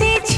CJ.